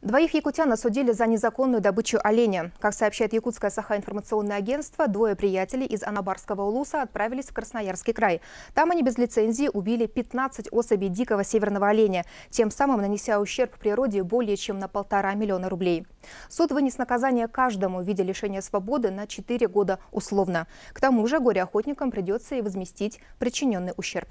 Двоих якутян осудили за незаконную добычу оленя. Как сообщает Якутское сахоинформационное агентство, двое приятелей из Анабарского улуса отправились в Красноярский край. Там они без лицензии убили 15 особей дикого северного оленя, тем самым нанеся ущерб природе более чем на полтора миллиона рублей. Суд вынес наказание каждому в виде лишения свободы на 4 года условно. К тому же горе-охотникам придется и возместить причиненный ущерб.